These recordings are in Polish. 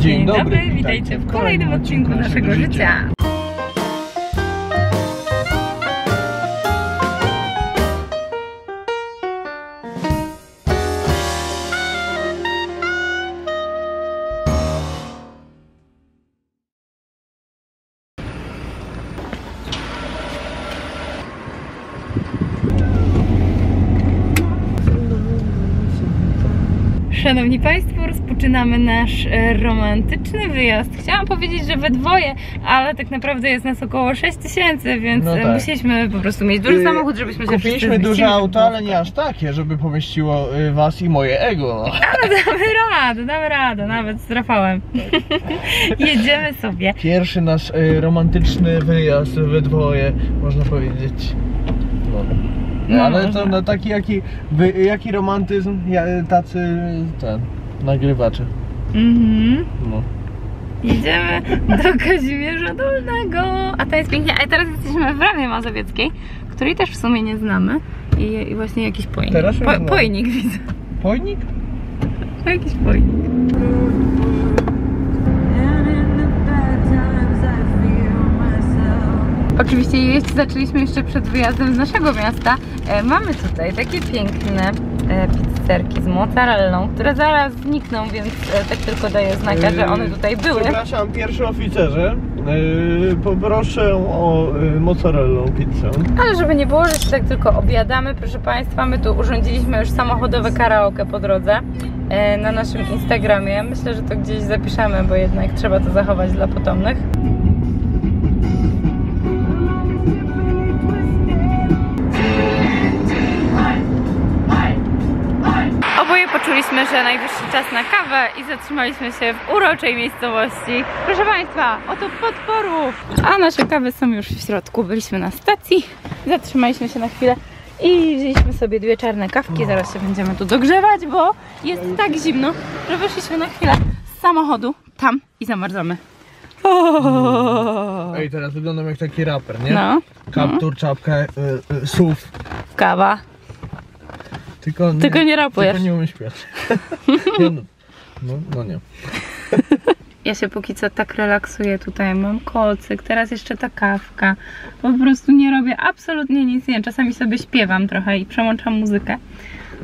Dzień dobry, witajcie witajcie w kolejnym odcinku naszego życia. Szanowni Państwo, rozpoczynamy nasz e, romantyczny wyjazd. Chciałam powiedzieć, że we dwoje, ale tak naprawdę jest nas około 6 tysięcy, więc No e, tak. musieliśmy po prostu mieć duży Y, samochód, żebyśmy się Kupiliśmy duże auto, ale nie aż takie, żeby pomieściło y, was i moje ego. No. Damy radę, damy radę, nawet z Rafałem. Jedziemy sobie. Pierwszy nasz y, romantyczny wyjazd we dwoje, można powiedzieć. No. No, ale to no, taki jaki, jaki romantyzm, tacy ten, nagrywacze. Mhm. No. Jedziemy do Kazimierza Dolnego. A to jest pięknie. A teraz jesteśmy w Bramie Mazowieckiej, której też w sumie nie znamy. I, i właśnie jakiś pojnik. Teraz już Po, pojnik widzę. Pojnik? Jakiś pojnik. Oczywiście jeść zaczęliśmy jeszcze przed wyjazdem z naszego miasta. E, mamy tutaj takie piękne pizzerki z mozzarellą, które zaraz znikną, więc e, tak tylko daję znaka, że one tutaj były. Przepraszam, pierwszy oficerze, y, poproszę o y, mozzarellą pizzę. Ale żeby nie było, że się tak tylko obiadamy, proszę Państwa, my tu urządziliśmy już samochodowe karaoke po drodze e, na naszym Instagramie. Myślę, że to gdzieś zapiszemy, bo jednak trzeba to zachować dla potomnych. Poczuliśmy, że najwyższy czas na kawę i zatrzymaliśmy się w uroczej miejscowości. Proszę Państwa, oto podporów! A nasze kawy są już w środku. Byliśmy na stacji, zatrzymaliśmy się na chwilę i wzięliśmy sobie dwie czarne kawki. Zaraz się będziemy tu dogrzewać, bo jest tak zimno, że wyszliśmy na chwilę z samochodu tam i zamarzamy. O! Ej, teraz wyglądam jak taki raper, nie? No, Kaptur, czapka, y, y, słów. kawa. Tylko, Tylko nie rapujesz. Tylko nie umiem śpiewać. nie, no, no, no nie. Ja się póki co tak relaksuję tutaj, mam kocyk, teraz jeszcze ta kawka. Po prostu nie robię absolutnie nic, nie. Czasami sobie śpiewam trochę i przełączam muzykę.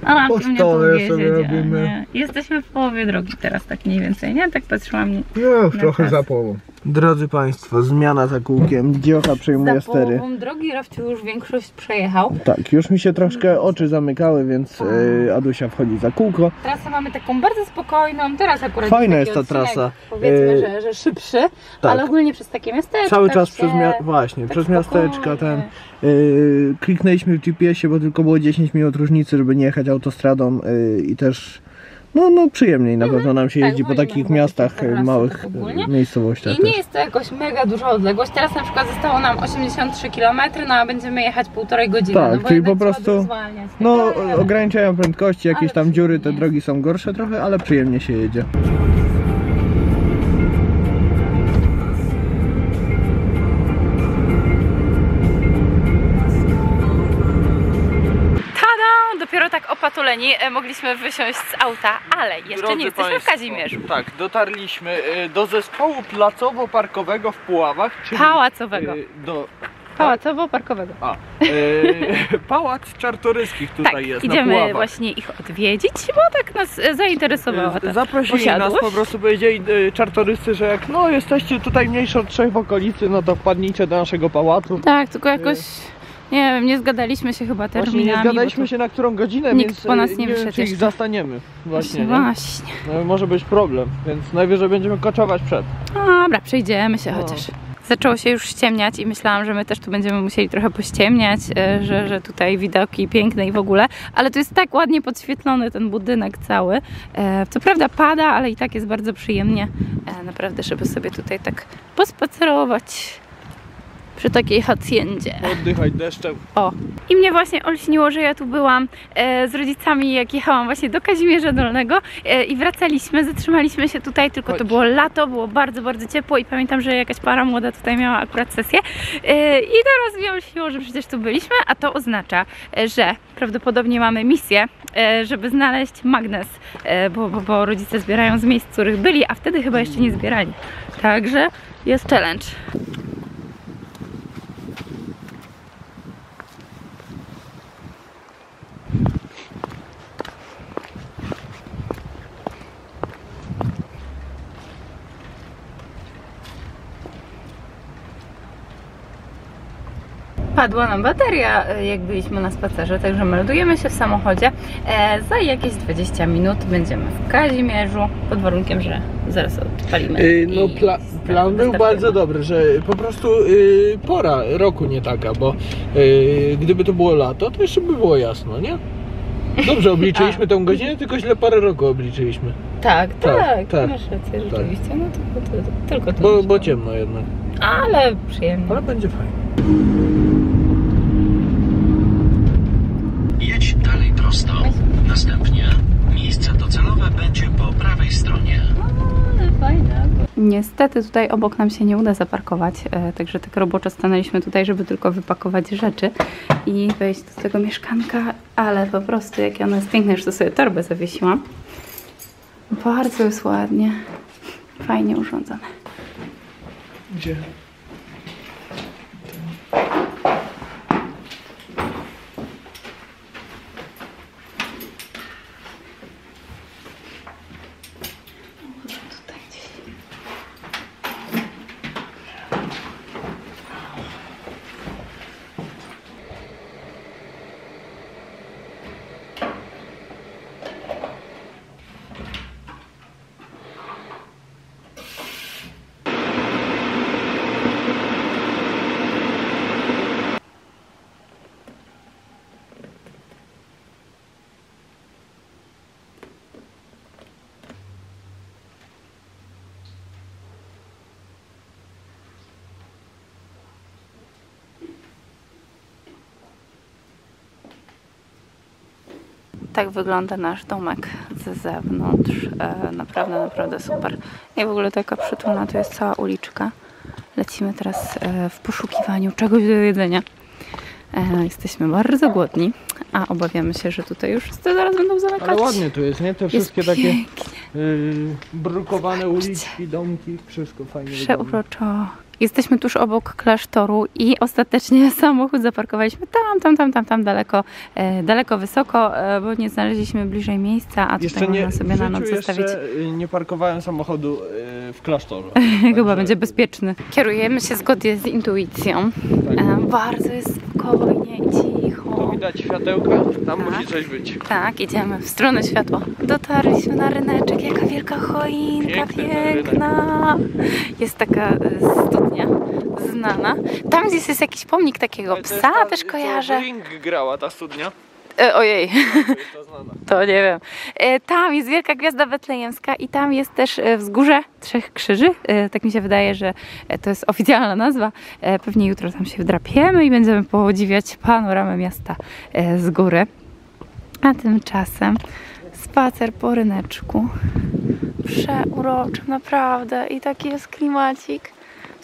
A na Po mnie tu stole wiezie, sobie nie, robimy. nie. Jesteśmy w połowie drogi teraz tak mniej więcej, nie? Tak patrzyłam nie. No, Na trochę czas. za połową. Drodzy Państwo, zmiana za kółkiem. Dziocha przejmuje Za stery. połową drogi Rafciu już większość przejechał. Tak, już mi się troszkę oczy zamykały, więc y, Adusia wchodzi za kółko. Trasę mamy taką bardzo spokojną, teraz akurat Fajna taki jest ta odcinek, trasa. Powiedzmy, Y, że, że szybszy, tak. ale ogólnie przez takie miasteczko. Cały czas przez mia- właśnie, tak przez miasteczka spokojnie. ten. Yy, kliknęliśmy w GPS-ie, bo tylko było 10 minut różnicy, żeby nie jechać autostradą yy, i też no, no przyjemniej na pewno nam się tak, jeździ po wolimy takich miastach, małych tak miejscowościach I nie jest to jakoś mega duża odległość. Teraz na przykład zostało nam 83 km, no a będziemy jechać półtorej godziny. Tak, no czyli po prostu- dozwalniać. No, Tak, ale- ograniczają prędkości, jakieś Ale tam dziury, te drogi są gorsze trochę, ale przyjemnie się jedzie. Tak opatuleni e, mogliśmy wysiąść z auta, ale jeszcze nie jesteśmy w Kazimierzu. Tak, dotarliśmy y, do zespołu placowo-parkowego w Puławach, czyli Pałacowego. y, do Pałacowo-parkowego. a, y, pałac czartoryskich tutaj tak, jest na idziemy właśnie ich odwiedzić, bo tak nas e, zainteresowała ta Zaprosili nas, posiadłość. po prostu powiedzieli czartoryscy, że jak no jesteście tutaj mniejsze od trzech w okolicy, no to wpadnijcie do naszego pałacu. Tak, tylko jakoś, nie wiem, nie zgadaliśmy się chyba Właśnie terminami. nie zgadaliśmy się na którą godzinę, nikt więc po nas y, nie wiem, wyszedł czy ich zastaniemy. Właśnie, Właśnie, nie? właśnie. No, może być problem, więc najwyżej będziemy koczować przed. Dobra, przejdziemy się No. chociaż. Zaczęło się już ściemniać i myślałam, że my też tu będziemy musieli trochę pościemniać, e, że, że tutaj widoki piękne i w ogóle, ale tu jest tak ładnie podświetlony ten budynek cały. E, Co prawda pada, ale i tak jest bardzo przyjemnie. E, Naprawdę, żeby sobie tutaj tak pospacerować. Przy takiej haciendzie. Oddychać deszczem. O. I mnie właśnie olśniło, że ja tu byłam e, z rodzicami, jak jechałam właśnie do Kazimierza Dolnego e, i wracaliśmy, zatrzymaliśmy się tutaj, tylko to Chodź. było lato, było bardzo, bardzo ciepło i pamiętam, że jakaś para młoda tutaj miała akurat sesję e, i teraz mnie olśniło, że przecież tu byliśmy, a to oznacza, e, że prawdopodobnie mamy misję, e, żeby znaleźć magnes, e, bo, bo, bo rodzice zbierają z miejsc, w których byli, a wtedy chyba jeszcze nie zbierali. Także jest challenge. Padła nam bateria, e, jak byliśmy na spacerze, także meldujemy się w samochodzie. E, za jakieś 20 minut będziemy w Kazimierzu, pod warunkiem, że zaraz odpalimy. Yy, no pla, plan był bardzo dobry, że po prostu yy, pora roku nie taka, bo yy, gdyby to było lato, to jeszcze by było jasno, nie? Dobrze obliczyliśmy tą godzinę, tylko źle parę roku obliczyliśmy. Tak, tak, Tak, tak. masz rację, rzeczywiście. No to, to, to, tylko to. Bo, bo ciemno jednak. Ale przyjemnie. Ale będzie fajnie. Jedź dalej prosto. Następnie miejsce docelowe będzie po prawej stronie. Niestety tutaj obok nam się nie uda zaparkować, e, także tak roboczo stanęliśmy tutaj, żeby tylko wypakować rzeczy i wejść do tego mieszkanka, ale po prostu jakie ono jest piękne, już to sobie torbę zawiesiłam. Bardzo jest ładnie, fajnie urządzone. Gdzie? Tak wygląda nasz domek z zewnątrz. E, naprawdę, naprawdę super. I w ogóle taka przytulna to jest cała uliczka. Lecimy teraz e, w poszukiwaniu czegoś do jedzenia. E, jesteśmy bardzo głodni, a obawiamy się, że tutaj już zaraz będą zamykać. Ale ładnie tu jest, nie? Te Jest wszystkie takie pięknie, yy, brukowane uliczki, domki, wszystko fajnie wygląda. Jesteśmy tuż obok klasztoru i ostatecznie samochód zaparkowaliśmy tam, tam, tam, tam, tam daleko, e, daleko wysoko, e, bo nie znaleźliśmy bliżej miejsca, a tutaj Jeszcze nie, można sobie na noc zostawić. y, nie parkowałem samochodu y, w klasztorze. Chyba Także- będzie bezpieczny. Kierujemy się zgodnie z intuicją. Tak. E, bardzo jest spokojnie i cicho. Widać światełka, tam Tak. musi coś być. Tak, idziemy w stronę światła. Dotarliśmy na ryneczek, jaka wielka choinka, Piękny piękna. Jest taka e, studnia znana. Tam gdzieś jest jakiś pomnik takiego psa, też kojarzę. Ring grała ta studnia. E, ojej. To nie wiem. E, Tam jest Wielka Gwiazda Betlejemska i tam jest też e, wzgórze Trzech Krzyży. E, Tak mi się wydaje, że e, to jest oficjalna nazwa. E, Pewnie jutro tam się wdrapiemy i będziemy podziwiać panoramę miasta z góry. A tymczasem spacer po ryneczku. Przeuroczym, naprawdę. I taki jest klimacik.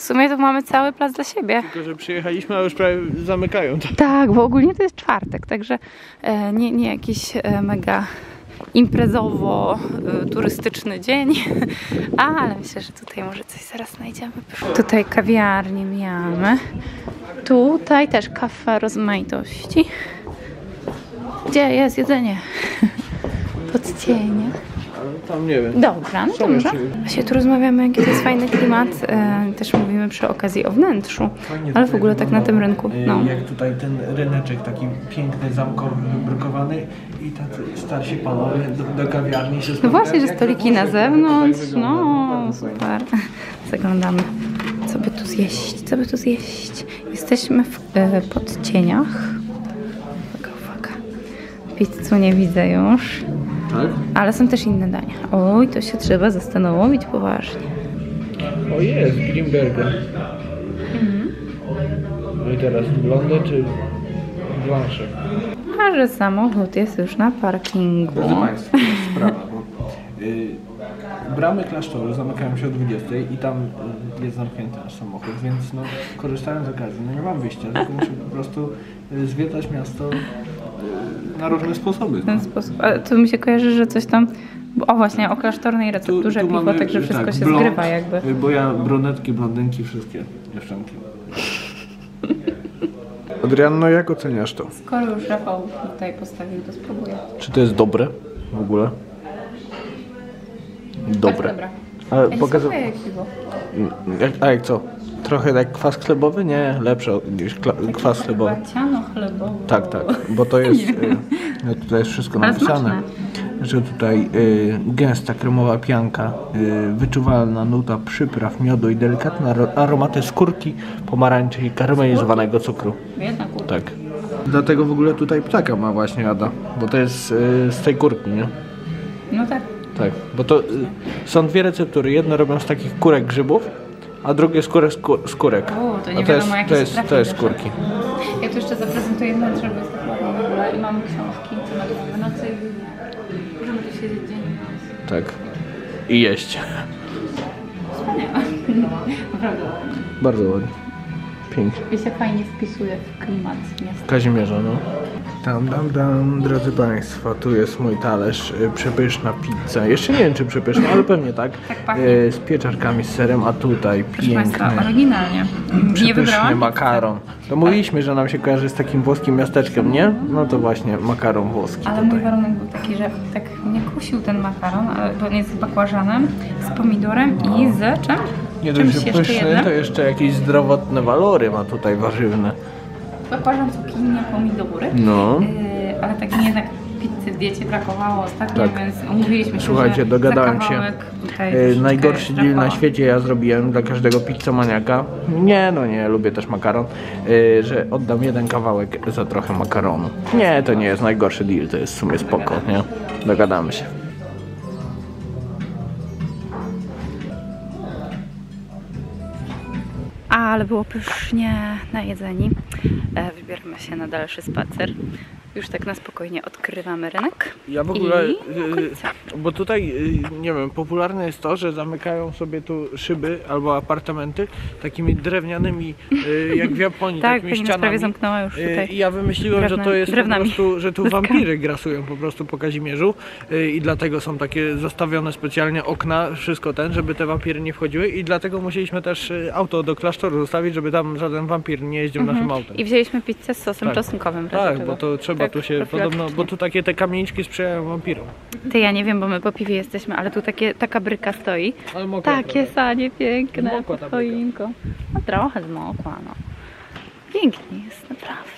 W sumie to mamy cały plac dla siebie. Tylko, że przyjechaliśmy, a już prawie zamykają. Tak, bo ogólnie to jest czwartek, także e, nie, nie jakiś e, mega imprezowo e, dzień, ale myślę, że tutaj może coś zaraz znajdziemy. Tutaj kawiarnię mamy. Tutaj też kafe rozmaitości. Gdzie jest jedzenie? Pod cienie. Tam nie wiem. Dobra, no dobrze. Właśnie tu rozmawiamy, jaki to jest fajny klimat. E, też mówimy przy okazji o wnętrzu. Fajnie Ale w ogóle tak na tym rynku. wygląda, No. Jak tutaj ten ryneczek taki piękny, zamkowy, wybrukowany i tacy starsi panowie do, do kawiarni się No właśnie, że stoliki na zewnątrz. No, super. Zaglądamy. Co by tu zjeść? Co by tu zjeść? Jesteśmy w e, podcieniach. Uwaga, uwaga. Pizzu nie widzę już. Tak? Ale są też inne dania. Oj, to się trzeba zastanowić poważnie. O jest, Grimberger. No i teraz blondę czy blanszę? A że samochód jest już na parkingu. To jest sprawa, bo y, bramy klasztoru zamykają się o 20 i tam y, jest zamknięty nasz samochód, więc no, korzystając z okazji, no nie mam wyjścia, tylko muszę po prostu y, zwiedzać miasto na różne sposoby. W ten sposób. A tu mi się kojarzy, że coś tam. bo- O właśnie, o klasztornej recepturze piwo, mamy, także y, wszystko tak, się blond, zgrywa jakby. y, Bo ja brunetki, blondynki, wszystkie dziewczynki. Adrianno, jak oceniasz to? Skoro już Rafał tutaj postawił, to spróbuję. Czy to jest dobre w ogóle? Dobre. Dobra. Ale smakuje jak piwo. Jak, a jak co? Trochę jak kwas chlebowy? Nie, lepsze niż kwas chlebowy. Baciano chlebowo. Tak, tak, bo to jest, y, no tutaj jest wszystko Ale napisane, smaczne. że tutaj y, gęsta kremowa pianka, y, wyczuwalna nuta przypraw, miodu i delikatne aro- aromaty skórki, pomarańczy i karmelizowanego cukru. Jedna kurka. Tak. Dlatego w ogóle tutaj ptaka ma właśnie Ada, bo to jest y, z tej kurki, nie? No tak. Tak, bo to y, są dwie receptury. Jedne robią z takich kurek grzybów, a drugie z kurek skó- skórek. O, to nie a to jest, wiadomo, jakie to jest, to jest skórki. Ja tu jeszcze zaprezentuję wnętrze, bo jest tak ładnie w ogóle i mamy książki, co na w nocy i dnie. Możemy tu siedzieć dzień i. Tak. I jeść. Wspaniale. Naprawdę ładnie. Bardzo ładnie. Pięknie. I się fajnie wpisuje w klimat miasta. Kazimierza, no. Tam, tam, tam, drodzy Państwo, tu jest mój talerz, y, przepyszna pizza. Jeszcze nie wiem, czy przepyszna, ale pewnie tak. Tak pachnie. Y, Z pieczarkami z serem, a tutaj Proszę Państwa, piękny, oryginalnie. Nie przepyszny wybrałam. makaron. To mówiliśmy, że nam się kojarzy z takim włoskim miasteczkiem, nie? No to właśnie makaron włoski Ale mój tutaj. warunek był taki, że tak mnie kusił ten makaron, ale bo on jest z bakłażanem, z pomidorem i z czym? Nie dość, Czymś że jeszcze pyszny, jednym? to jeszcze jakieś zdrowotne walory ma tutaj warzywne. Bakłażan, cukinia, pomidory. No. Yy, ale tak mi jednak pizzy w diecie brakowało ostatnio, Tak. więc umówiliśmy się, Słuchajcie, dogadałem się. troszeczkę najgorszy deal na świecie ja zrobiłem dla każdego pizzomaniaka. Nie, no nie, lubię też makaron. e, że oddam jeden kawałek za trochę makaronu. Nie, to nie jest najgorszy deal, to jest w sumie spoko, nie? Dogadamy się. Ale było pysznie najedzeni. E, wybieramy się na dalszy spacer. Już tak na spokojnie odkrywamy rynek. Ja w ogóle, I y, bo tutaj, y, nie wiem, popularne jest to, że zamykają sobie tu szyby albo apartamenty takimi drewnianymi, y, jak w Japonii, Tak, takimi ścianami. prawie zamknęła już tutaj. I ja wymyśliłem, że to jest po drewnami. prostu, że tu wampiry grasują po prostu po Kazimierzu i dlatego są takie zostawione specjalnie okna, wszystko ten, żeby te wampiry nie wchodziły i dlatego musieliśmy też auto do klasztoru zostawić, żeby tam żaden wampir nie jeździł naszym autem. Mhm. I wzięliśmy pizzę z sosem Tak. czosnkowym. Tak, bo to trzeba Tak, tu się, podobno, bo tu takie te kamieniczki sprzyjają wampirom. Ty, ja nie wiem, bo my po piwie jesteśmy, ale tu takie, taka bryka stoi. Ale mokra Takie trochę. sanie piękne ta pod choinką. No trochę zmokła, no. Pięknie jest, naprawdę.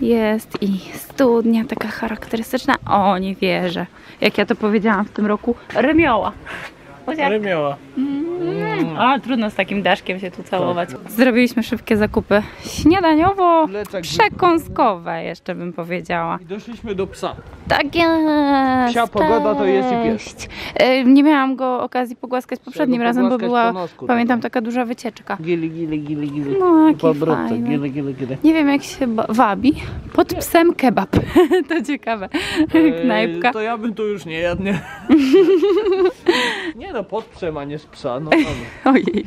Jest i studnia taka charakterystyczna. O, nie wierzę. Jak ja to powiedziałam w tym roku, remioła. Miała. Mm. A, trudno z takim daszkiem się tu całować. Zrobiliśmy szybkie zakupy śniadaniowo Plecak przekąskowe jeszcze bym powiedziała. I doszliśmy do psa. Tak jest. Psia pogoda to jest i pies. Nie miałam go okazji pogłaskać poprzednim razem, bo była, po nosku pamiętam, tylko. taka duża wycieczka. Gili, gili, gili, gili. No, jaki fajny. Gili, gili, gili. Nie wiem jak się wabi. Pod psem kebab. to ciekawe. Knajpka. To ja bym tu już nie jadł, nie? nie no, pod psem, a nie z psa. No, no. Ojej.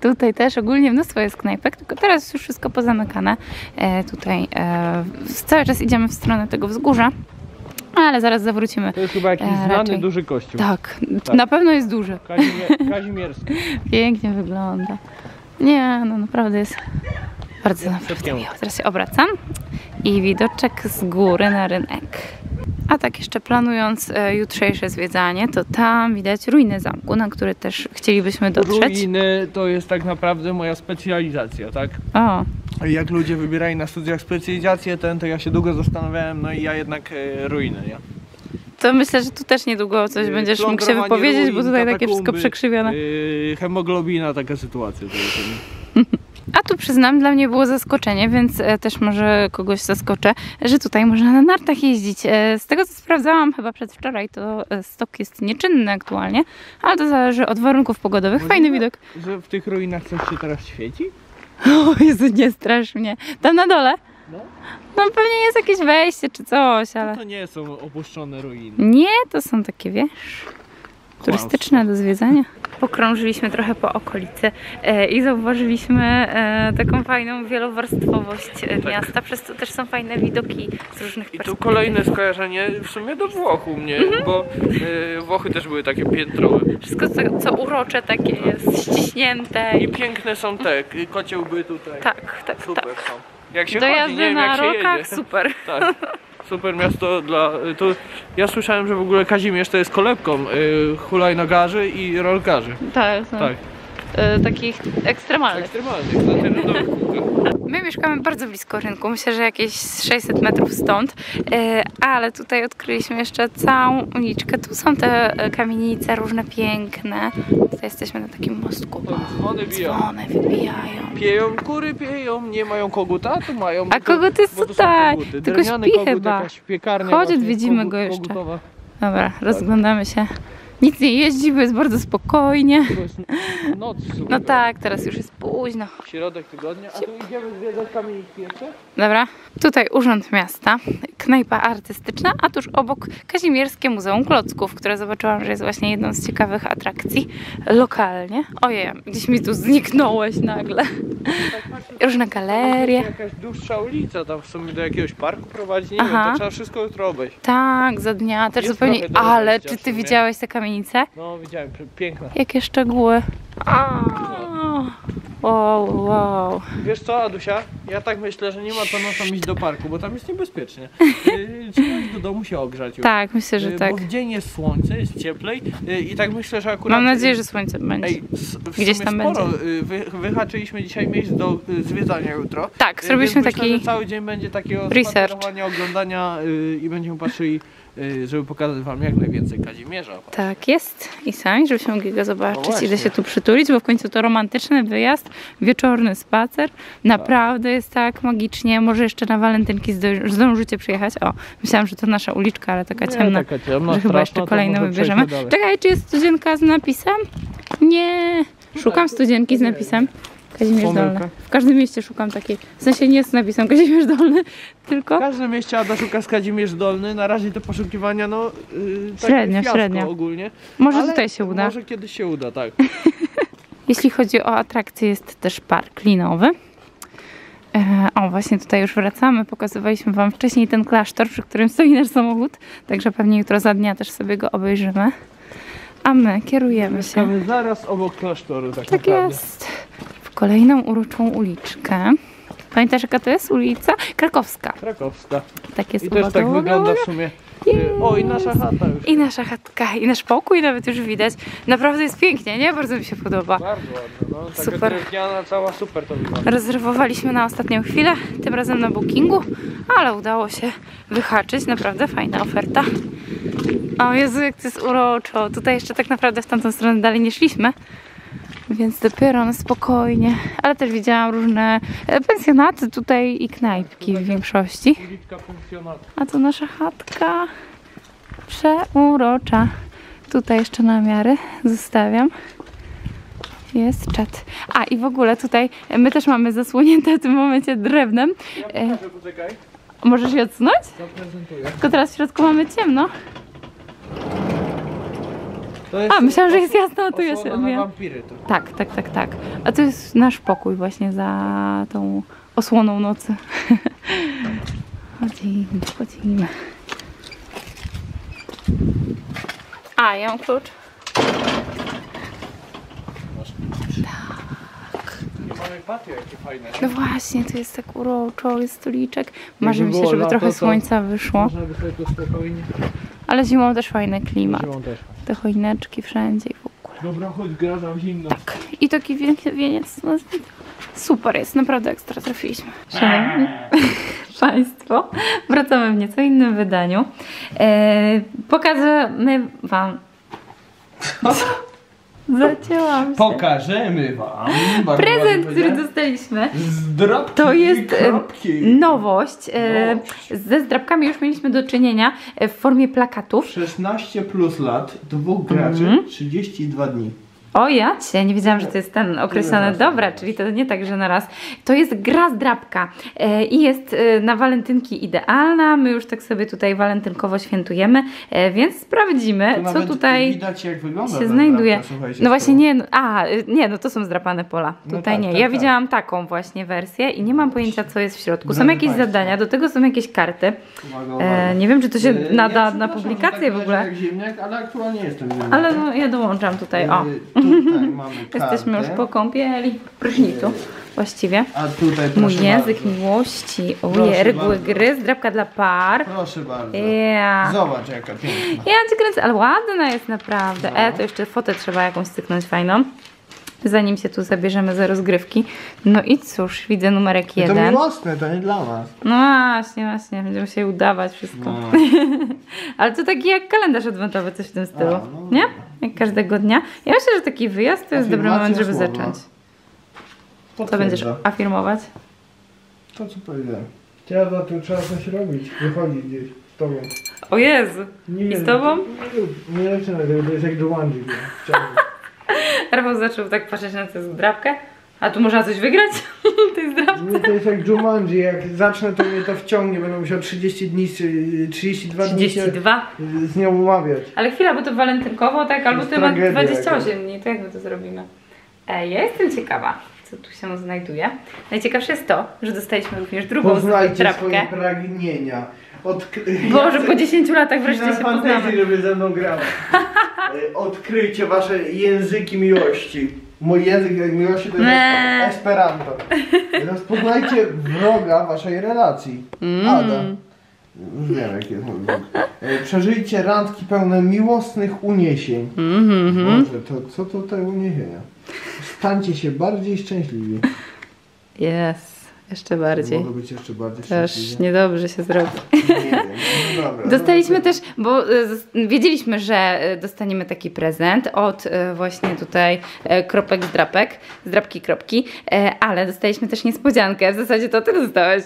Tutaj też ogólnie mnóstwo jest knajpek, tylko teraz już wszystko pozamykane. E, tutaj e, cały czas idziemy w stronę tego wzgórza, ale zaraz zawrócimy. To jest chyba jakiś E, znany, duży kościół. Tak, Tak. na pewno jest duży. Kazimie- Kazimierski. Pięknie wygląda. Nie, no naprawdę jest bardzo naprawdę wszystkiemu. miło. Teraz się obracam i widoczek z góry na rynek. A tak jeszcze planując e, jutrzejsze zwiedzanie, to tam widać ruiny zamku, na które też chcielibyśmy dotrzeć. Ruiny to jest tak naprawdę moja specjalizacja, tak? O, Jak ludzie wybierali na studiach specjalizację ten, to ja się długo zastanawiałem, no i ja jednak e, ruiny, nie? to myślę, że tu też niedługo coś Yy, będziesz mógł się wypowiedzieć, bo ruin, tutaj takie wszystko przekrzywione. Yy, hemoglobina, taka sytuacja. To jest, A tu przyznam, dla mnie było zaskoczenie, więc e, też może kogoś zaskoczę, że tutaj można na nartach jeździć. E, Z tego co sprawdzałam chyba przedwczoraj, to e, stok jest nieczynny aktualnie, ale to zależy od warunków pogodowych. Fajny widok. że w tych ruinach coś się teraz świeci? O Jezu, nie strasz mnie. Tam na dole? No. No pewnie jest jakieś wejście czy coś, ale... To nie są opuszczone ruiny. Nie, to są takie, wiesz, turystyczne do zwiedzania. Pokrążyliśmy trochę po okolicy e, i zauważyliśmy e, taką fajną wielowarstwowość e, miasta, przez to też są fajne widoki z różnych I tu perspektyw. kolejne skojarzenie w sumie do Włoch u mnie, Mhm. bo Włochy też były takie piętrowe. Wszystko co, co urocze takie jest, ściśnięte. I piękne są te, kociołby tutaj. Tak, tak, Super tak. są. Jak się Do chodzi, nie wiem na jak się rokach, super. Tak. Super miasto dla... Tu, ja słyszałem, że w ogóle Kazimierz to jest kolebką y, hulajnogarzy i rolkarzy. Tak, Tak. Takich ekstremalnych. Ekstremalnych, na. My mieszkamy bardzo blisko rynku, myślę, że jakieś 600 metrów stąd, e, ale tutaj odkryliśmy jeszcze całą uliczkę. Tu są te e, kamienice różne piękne. Tutaj jesteśmy na takim mostku. Dzwony biją. Dzwony wybijają. Pieją, kury pieją, nie mają koguta, to mają. A kogut jest tutaj, tylko śpi kogut, chyba. Chodź, odwiedzimy kogut- go jeszcze. kogutowa. Dobra, rozglądamy się. Nic nie jeździ, bo jest bardzo spokojnie. Noc super. No tak, teraz już jest późno. Środek tygodnia, a tu idziemy zwiedzać kamieniki jeszcze? Dobra, tutaj Urząd Miasta, knajpa artystyczna, a tuż obok Kazimierskie Muzeum Klocków, które zobaczyłam, że jest właśnie jedną z ciekawych atrakcji lokalnie. Ojej, gdzieś mi tu zniknąłeś nagle. Różne galerie. Jakaś dłuższa ulica tam w sumie do jakiegoś parku prowadzi, nie Aha. wiem, to trzeba wszystko jutro obejść. Tak, za dnia też Jest zupełnie. Ale czy ty widziałeś te kamienice? No widziałem, piękna. Jakie szczegóły. Wow, wow. Wiesz co, Adusia? Ja tak myślę, że nie ma to na co iść do parku, bo tam jest niebezpiecznie. Yy, Trzeba iść do domu się ogrzać już. Tak, myślę, że Yy, tak. Bo w dzień jest słońce, jest cieplej yy, i tak myślę, że akurat... Mam nadzieję, że słońce będzie. Ej, Gdzieś tam sporo będzie. wy, wyhaczyliśmy dzisiaj miejsc do zwiedzania jutro. Tak, zrobiliśmy taki. Myślę, że cały dzień będzie takiego research. oglądania i będziemy patrzyli, żeby pokazać wam jak najwięcej Kazimierza. Tak jest. I sami, żebyśmy mogli go zobaczyć. No. Idę się tu przytulić, bo w końcu to romantyczny wyjazd, wieczorny spacer. Naprawdę jest tak magicznie. Może jeszcze na walentynki zdążycie przyjechać. O, myślałam, że to nasza uliczka, ale taka ciemna. taka ciemna, że chyba jeszcze kolejną wybierzemy. Czekaj, czy jest studzienka z napisem? Nie. Szukam studzienki z napisem. Kazimierz Pomyłka. Dolny. W każdym mieście szukam takiej. W sensie nie z napisem Kazimierz Dolny, W tylko. każdym mieście Ada szuka z Kazimierz Dolny. Na razie te poszukiwania, no... Yy, Średnio, średnio. ogólnie. Może Ale tutaj się uda. Może kiedyś się uda, tak. Jeśli chodzi o atrakcje, jest też park linowy. E, O, właśnie tutaj już wracamy. Pokazywaliśmy Wam wcześniej ten klasztor, przy którym stoi nasz samochód. Także pewnie jutro za dnia też sobie go obejrzymy. A my kierujemy się. Mieszkamy zaraz obok klasztoru, tak, Tak naprawdę. jest. Kolejną uroczą uliczkę. Pamiętasz jaka to jest ulica? Krakowska. Krakowska. Tak jest. I też tak wygląda w sumie. Jej. Y, O, i nasza chata już. I nasza chatka, i nasz pokój nawet już widać. Naprawdę jest pięknie, nie? Bardzo mi się podoba. Bardzo ładna, no. Super. drewniana, cała super to wygląda. Rezerwowaliśmy na ostatnią chwilę, tym razem na bookingu, ale udało się wyhaczyć. Naprawdę fajna oferta. O Jezu, jak to jest uroczo. Tutaj jeszcze tak naprawdę w tamtą stronę dalej nie szliśmy. Więc dopiero na spokojnie. Ale też widziałam różne e, pensjonaty tutaj i knajpki w większości. A to nasza chatka. Przeurocza. Tutaj jeszcze namiary zostawiam. Jest czat. A i w ogóle tutaj my też mamy zasłonięte w tym momencie drewnem. Ja E. Możesz je odsunąć? Zaprezentuję. Tylko teraz w środku mamy ciemno. To jest A, myślałam, że jest jasno, a tu ja się odbijam. wampiry tu. Tak, tak, tak, tak. A to jest nasz pokój właśnie za tą osłoną nocy. Chodzimy, chodzimy. A, ja mam klucz. I mamy patio jakie fajne. No właśnie, tu jest tak uroczo, jest stoliczek. Marzy mi się, było żeby lato, trochę to- słońca wyszło. Można by sobie tu spokojnie. Ale zimą też fajny klimat. Zimą też. Te choineczki wszędzie i w ogóle. Dobra, chodź, gra nam zimno. Tak. I taki wielki wieniec nas Super jest, naprawdę ekstra trafiliśmy. Szanowni Państwo, wracamy w nieco innym wydaniu. E, pokażemy Wam. Zacięłam się. Pokażemy wam. Prezent, który dostaliśmy. Zdrabki To jest e, nowość. E, Nowość. ze zdrabkami już mieliśmy do czynienia e, w formie plakatów. 16 plus lat, dwóch graczy, Mhm. 32 dni. O ja cię, nie wiedziałam, że to jest ten określony. Dobra, czyli to nie tak, że na raz. To jest gra zdrabka e, i jest e, na walentynki idealna. My już tak sobie tutaj walentynkowo świętujemy, e, więc sprawdzimy, Tu co tutaj widać jak wygląda się znajduje. drapka, No z właśnie nie, no, a nie, no to są zdrapane pola. No Tutaj tak, nie. tak, ja tak. widziałam taką właśnie wersję i nie mam pojęcia, co jest w środku. Są jakieś państwo. zadania, do tego są jakieś karty. Uwaga, uwaga. Nie wiem, czy to się nada ja na publikację tak w ogóle. Jak ziemniak, ale aktualnie jestem. Ale no, ja dołączam tutaj, o. Tutaj mamy Jesteśmy już po kąpieli, prysznicu właściwie. A tutaj Mój język bardzo. miłości. Ojej, reguły gry, zdrapka dla par. Proszę bardzo. Yeah. Zobacz jaka piękna. Ja cię kręcę, ale ładna jest naprawdę. No. E, to jeszcze fotę trzeba jakąś styknąć fajną. Zanim się tu zabierzemy za rozgrywki. No i cóż, widzę numerek To jeden. miłosne, to nie dla nas. No właśnie, właśnie, będziemy się udawać wszystko. No. Ale to taki jak kalendarz adwentowy, coś w tym stylu. A, no nie? Jak każdego dnia. Ja myślę, że taki wyjazd to jest dobry moment, żeby zacząć. Co Potwierdzam. będziesz afirmować? To co powiedziałem. Ja za tym trzeba coś robić. Wychodzić gdzieś z tobą. O Jezu! Nie I z tobą? Nie, nie tego, to jest jak nie? Chciałbym. Rafał zaczął tak patrzeć na tę zdrabkę. A tu można coś wygrać? tej zdrabce. Nie, to jest jak Jumanji, jak zacznę to mnie to wciągnie, będę musiał 30 dni, czy 32 dni 32. z nią umawiać. Ale chwila, bo to walentynkowo, tak? Albo ty ma tragedia 28 dni, to jak my to zrobimy? Ej, ja jestem ciekawa, co tu się znajduje. Najciekawsze jest to, że dostaliśmy również drugą Poznajcie swoje zdrabkę. pragnienia. Odkry... Boże, po 10 latach wreszcie się fantazji, poznamy. żeby ze mną grała. E, Odkryjcie wasze języki miłości. Mój język miłości to jest Nie. Esperanto. Teraz poznajcie wroga waszej relacji. Mm. Ada. Już wiem jaki jest mój wróg. E, Przeżyjcie randki pełne miłosnych uniesień. Mhm. Boże, to co to te uniesienia? Stańcie się bardziej szczęśliwi. Jest, jeszcze bardziej. Mogę być jeszcze bardziej szczęśliwi. niedobrze się zrobi. Nie wiem. No dobra. Dostaliśmy no, też, bo y, wiedzieliśmy, że e, dostaniemy taki prezent od e, właśnie tutaj kropek zdrapek, zdrapki kropki, e, ale dostaliśmy też niespodziankę. W zasadzie to ty dostałeś.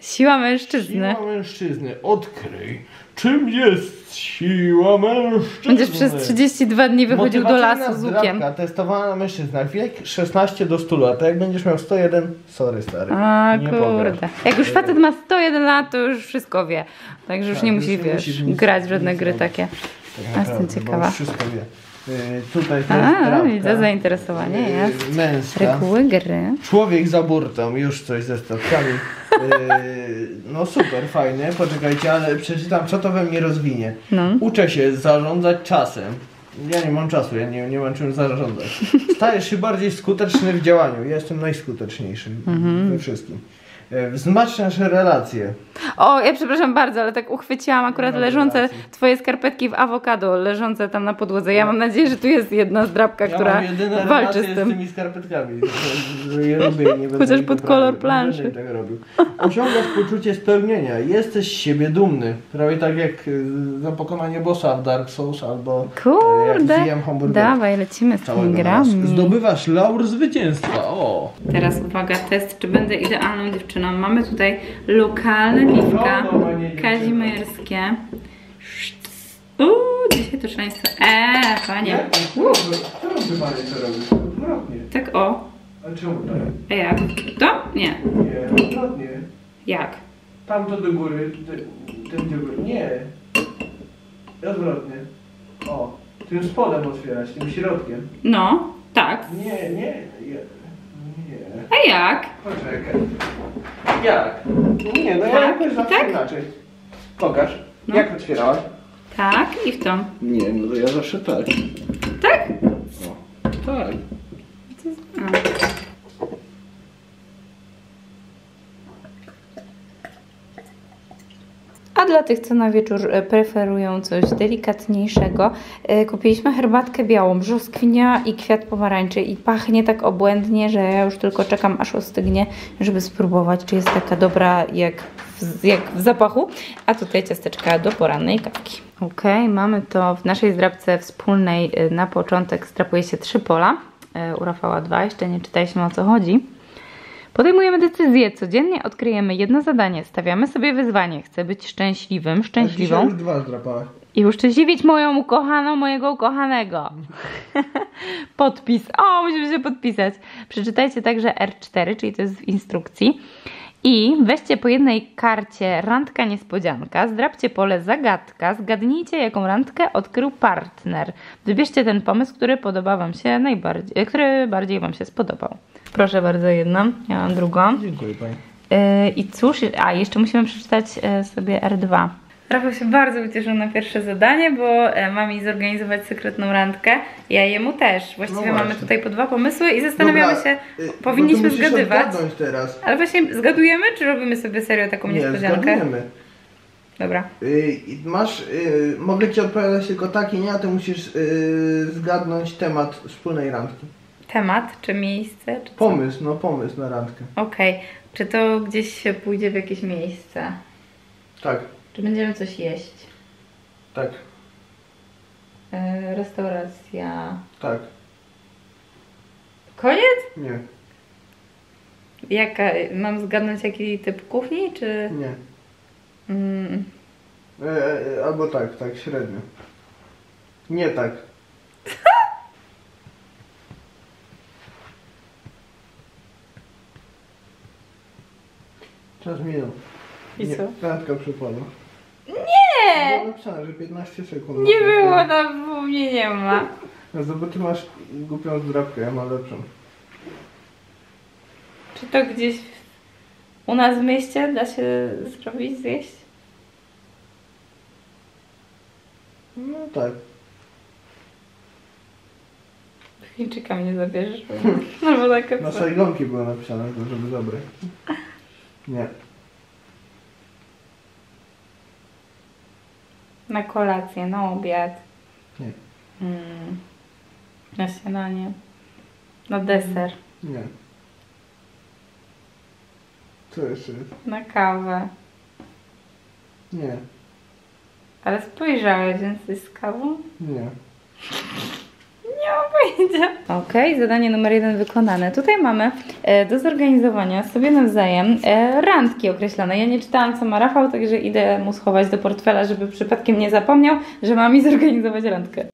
Siła mężczyzny. Siła mężczyzny. Odkryj, czym jest siła mężczyzny. Będziesz przez 32 dni wychodził do lasu z łukiem. zdrabka testowana na mężczyznach. Wiek 16 do 100 lat. A jak będziesz miał 101, sorry stary. A nie kurde. pograsz. Jak już facet ma 101 lat, to już wszystko wie. Także już Tak, nie już musi, nie wiesz, grać w żadne gry robić. takie. Tak A, jestem ciekawa. już wszystko wie. Yy, tutaj to A, drapka. widzę zainteresowanie, Yy, jest. Męska. Reguły gry. Człowiek za burtą, już coś ze stawkami. Yy, no super, fajnie, poczekajcie, ale przeczytam co to we mnie rozwinie. No. Uczę się zarządzać czasem. Ja nie mam czasu, ja nie, nie mam czym zarządzać. Stajesz się bardziej skuteczny w działaniu. Ja jestem najskuteczniejszy Mhm. we wszystkim. E, Wzmacniasz relacje. O, ja przepraszam bardzo, ale tak uchwyciłam akurat Nie ma leżące racji. twoje skarpetki w awokado, leżące tam na podłodze. Ja mam nadzieję, że tu jest jedna zdrabka, Ja która mam walczy z z tym. tymi skarpetkami. że je lubię nie będę Chociaż pod kolor planszy. tego robił. Osiągasz poczucie spełnienia. Jesteś z siebie dumny. Prawie tak jak y, za pokonanie bossa w Dark Souls albo y, Kurde, jak zjem hamburger. dawaj, lecimy z tymi grami. Zdobywasz laur zwycięstwa. O! Teraz uwaga, test, czy będę idealną dziewczyną. Mamy tutaj lokalne piwka No, no, nie dziewczyna. kazimierskie. Uuu, dzisiaj to szaleństwo. Eee, panie. Tak o. A czemu tak? A jak? To? Nie. Nie, odwrotnie. Jak? Tamto do góry, ten, do góry. Nie. Odwrotnie. O, tym spodem otwierać, tym środkiem. No, tak. Nie. Nie. A jak? Poczekaj. Jak? Nie, no ja Tak? jakoś zawsze Tak? inaczej. Pokaż. No. Jak otwierałaś? Tak i w tą. Nie, no to ja zawsze tak. Tak? O, tak. A. A dla tych, co na wieczór e, preferują coś delikatniejszego, e, kupiliśmy herbatkę białą, brzoskwinia i kwiat pomarańczy i pachnie tak obłędnie, że ja już tylko czekam aż ostygnie, żeby spróbować, czy jest taka dobra jak w, jak w zapachu. A tutaj ciasteczka do porannej kawki. Ok, mamy to w naszej zdrabce wspólnej e, na początek strapuje się trzy pola. U Rafała dwa, jeszcze nie czytaliśmy o co chodzi. Podejmujemy decyzję, codziennie odkryjemy jedno zadanie, stawiamy sobie wyzwanie. Chcę być szczęśliwym, szczęśliwą. już dwa. I uszczęśliwić moją ukochaną, mojego ukochanego. Podpis. O, musimy się podpisać. Przeczytajcie także R4, czyli to jest w instrukcji. I weźcie po jednej karcie randka niespodzianka, zdrabcie pole zagadka, zgadnijcie jaką randkę odkrył partner. Wybierzcie ten pomysł, który podoba Wam się najbardziej, e, który bardziej Wam się spodobał. Proszę bardzo jedną, ja mam drugą. Dziękuję Pani. Yy, I cóż, a jeszcze musimy przeczytać yy, sobie R2. Rafał się bardzo ucieszył na pierwsze zadanie, bo e, ma mi zorganizować sekretną randkę. Ja jemu też. Właściwie No mamy tutaj po dwa pomysły i zastanawiamy się, powinniśmy zgadywać. teraz. Ale właśnie zgadujemy, czy robimy sobie serio taką Nie, niespodziankę? zgadujemy. Dobra. Y, masz, y, mogę ci odpowiadać tylko tak i nie, a ty musisz y, zgadnąć temat wspólnej randki. Temat, czy miejsce, czy? Pomysł, no pomysł na randkę. Okej. Czy to gdzieś się pójdzie w jakieś miejsce? Tak, Czy będziemy coś jeść? tak, Yy, restauracja. tak, Koniec? nie, Jaka, mam zgadnąć jaki typ kuchni, czy... nie. Mm, E, e, albo tak, tak, średnio. Nie tak. Czas minął. I nie, co? Przypadła. Było napisane, że 15 sekund. Nie było, na u mnie nie ma. No bo ty masz głupią zdrabkę, ja mam lepszą. Czy to gdzieś u nas w mieście da się zrobić, zjeść? No tak. Chińczyka mnie zabierzesz. No bo tak Na Saigonki było napisane, to żeby dobre. Nie. Na kolację, na obiad. Nie. Mm. Na śniadanie. Na deser. Nie. Co jeszcze jest? Na kawę. Nie. Ale spojrzałeś, więc jest z kawą? Nie. Nie mam pojęcia. Okej, zadanie numer jeden wykonane. Tutaj mamy e, do zorganizowania sobie nawzajem e, randki określone. Ja nie czytałam co ma Rafał, także idę mu schować do portfela, żeby przypadkiem nie zapomniał, że ma mi zorganizować randkę.